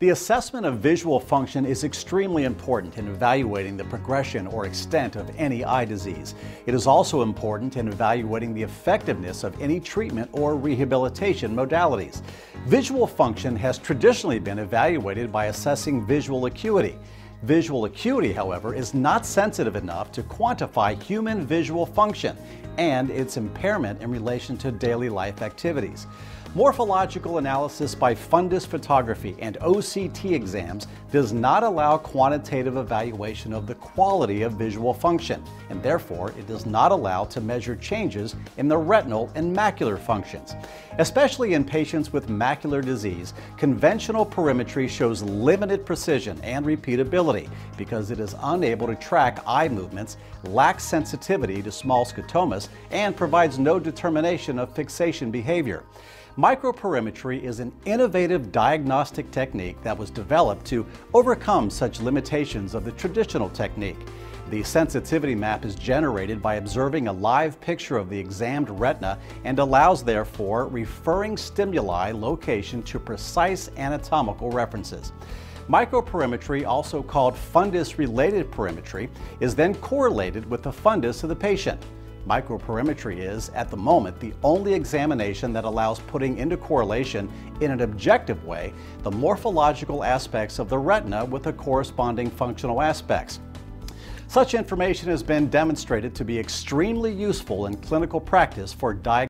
The assessment of visual function is extremely important in evaluating the progression or extent of any eye disease. It is also important in evaluating the effectiveness of any treatment or rehabilitation modalities. Visual function has traditionally been evaluated by assessing visual acuity. Visual acuity, however, is not sensitive enough to quantify human visual function and its impairment in relation to daily life activities. Morphological analysis by fundus photography and OCT exams does not allow quantitative evaluation of the quality of visual function, and therefore it does not allow to measure changes in the retinal and macular functions. Especially in patients with macular disease, conventional perimetry shows limited precision and repeatability because it is unable to track eye movements, lacks sensitivity to small scotomas, and provides no determination of fixation behavior. Microperimetry is an innovative diagnostic technique that was developed to overcome such limitations of the traditional technique. The sensitivity map is generated by observing a live picture of the examined retina and allows, therefore, referring stimuli location to precise anatomical references. Microperimetry, also called fundus-related perimetry, is then correlated with the fundus of the patient. Microperimetry is, at the moment, the only examination that allows putting into correlation in an objective way the morphological aspects of the retina with the corresponding functional aspects. Such information has been demonstrated to be extremely useful in clinical practice for diagnosis